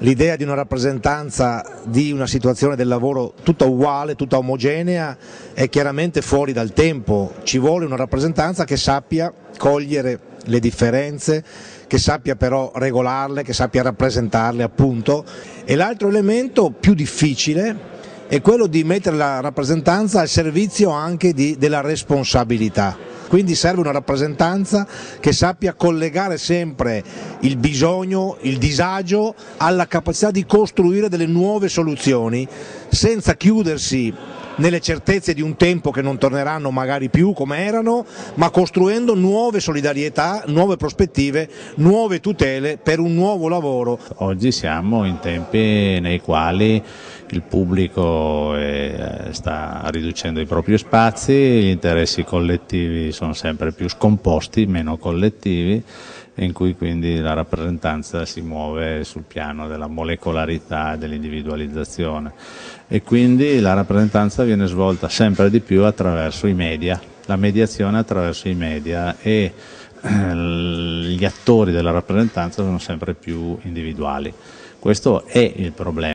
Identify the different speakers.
Speaker 1: L'idea di una rappresentanza di una situazione del lavoro tutta uguale, tutta omogenea è chiaramente fuori dal tempo, ci vuole una rappresentanza che sappia cogliere le differenze, che sappia però regolarle, che sappia rappresentarle appunto e l'altro elemento più difficile è quello di mettere la rappresentanza al servizio anche di, della responsabilità. Quindi serve una rappresentanza che sappia collegare sempre il bisogno, il disagio alla capacità di costruire delle nuove soluzioni senza chiudersi nelle certezze di un tempo che non torneranno magari più come erano, ma costruendo nuove solidarietà, nuove prospettive, nuove tutele per un nuovo lavoro.
Speaker 2: Oggi siamo in tempi nei quali il pubblico è, sta riducendo i propri spazi, gli interessi collettivi sono sempre più scomposti, meno collettivi in cui quindi la rappresentanza si muove sul piano della molecolarità e dell'individualizzazione e quindi la rappresentanza viene svolta sempre di più attraverso i media, la mediazione attraverso i media e eh, gli attori della rappresentanza sono sempre più individuali. Questo è il problema.